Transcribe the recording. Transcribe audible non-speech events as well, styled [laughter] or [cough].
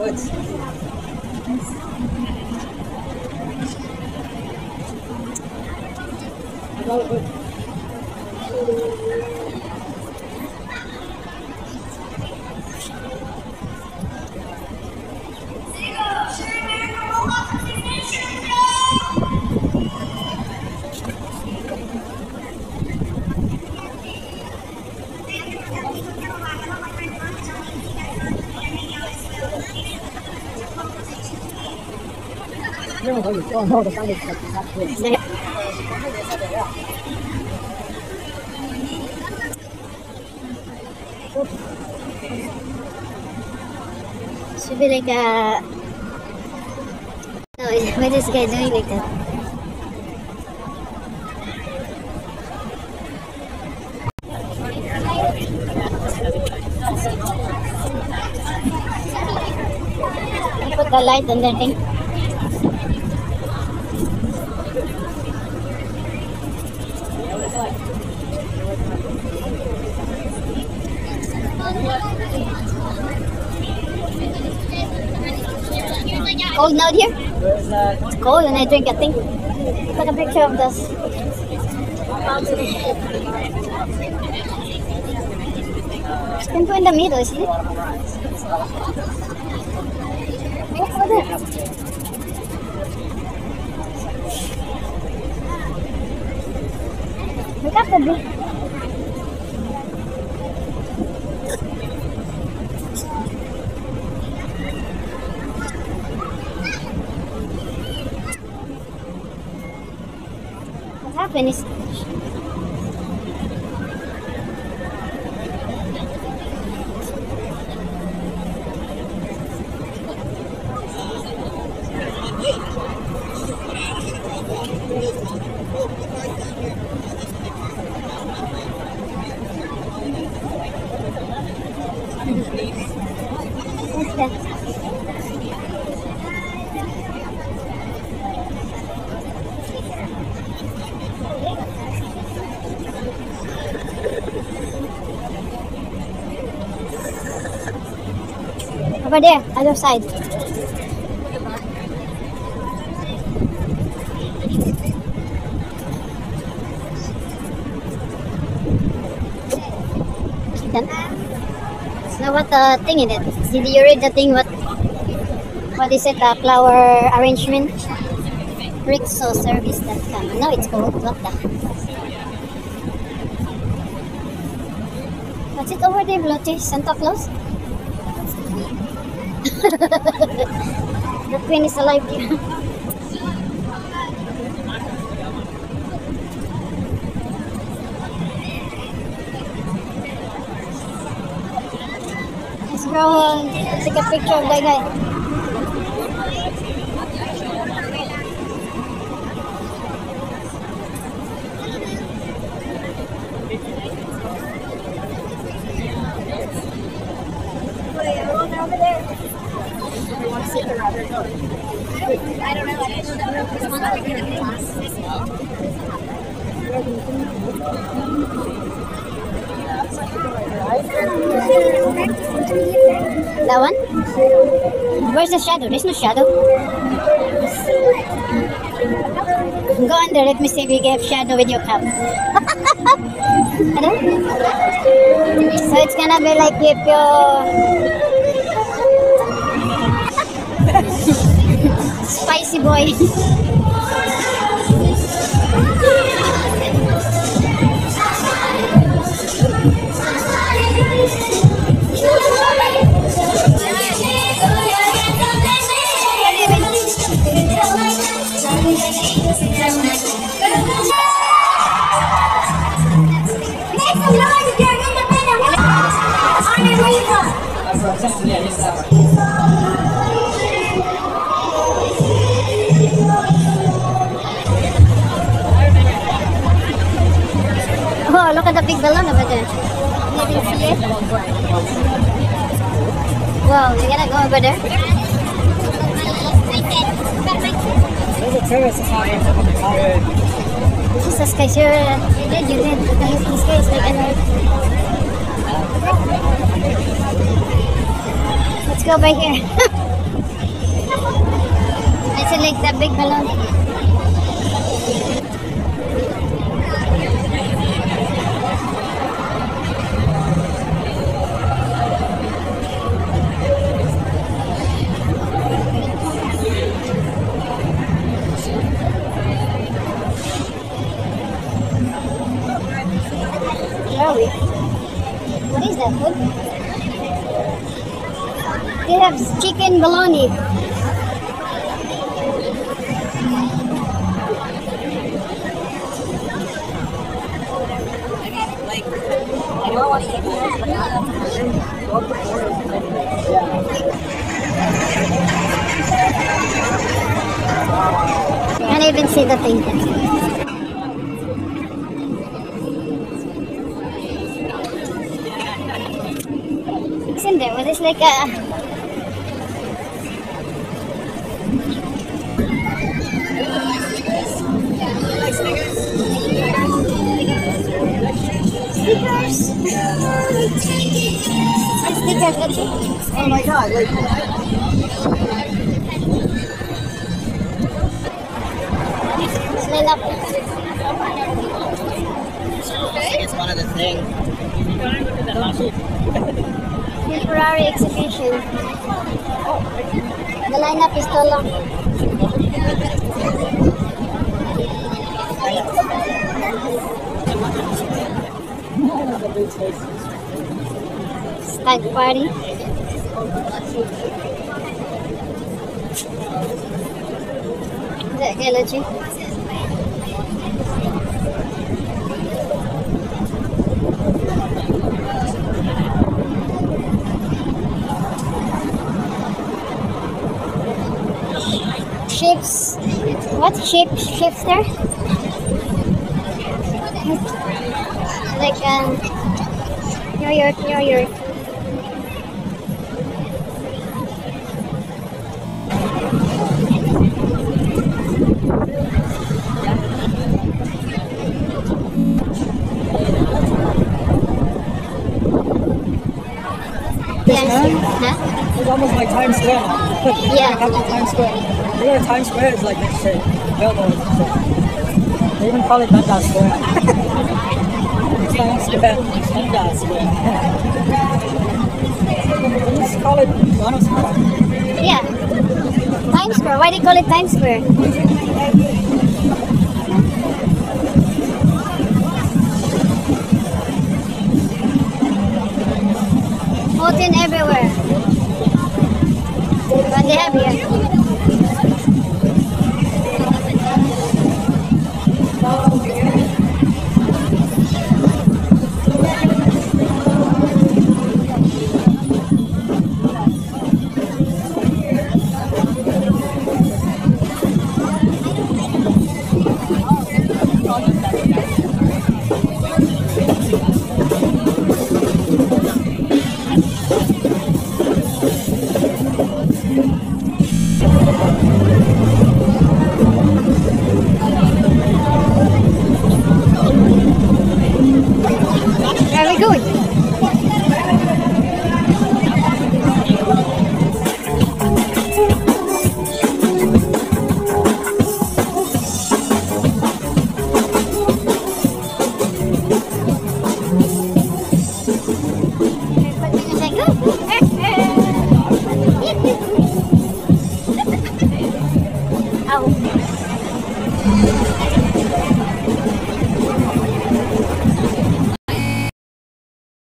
Бац. Давай, бац. Goods. Nhưng mà có gì con đâu, sao được thật thật Dali. Should be like ah. a. No, what is this guy doing like that? The light on that thing. Cold out here? It's cold and I drink a thing. Take a picture of this. Can go in the middle, see? What's over there? Look at the big. What Over there, other side. Done. So what the thing in it? Did you read the thing? What what is it? A flower arrangement? Rixoservice.com. No, it's called. What the? What's it over there, Blote? Santa Claus? [laughs] the queen is alive here. [laughs] Let's go uh, take a picture of that guy. That one? Where's the shadow? There's no shadow. Go under. Let me see if you get shadow with your cup. [laughs] So it's gonna be like if you spicy boy. that's what At the big balloon over there. You can see it. Wow, you gotta go over there. A top. Jesus Christ, you're, you did, you did. This this is like. Let's go by here. [laughs] select the big balloon. They have chicken bologna. Can't even see the thing. Like a. Stickers. Stickers, that's it. Oh my god, like, Smell up. it's one of the things. [laughs] Temporary exhibition. The lineup is too long. Stag party. Is that What ship? Shifter? Like um, New York, New York. Huh? It's almost like Times Square. Yeah. Times Square. You know, Times Square is like this shit. Shit. They even call it Dundas Square. [laughs] Times Square. Dundas Square. They just call it Donald Square. Yeah. Times Square. Why do you call it Times Square? Fountain everywhere. What they have here?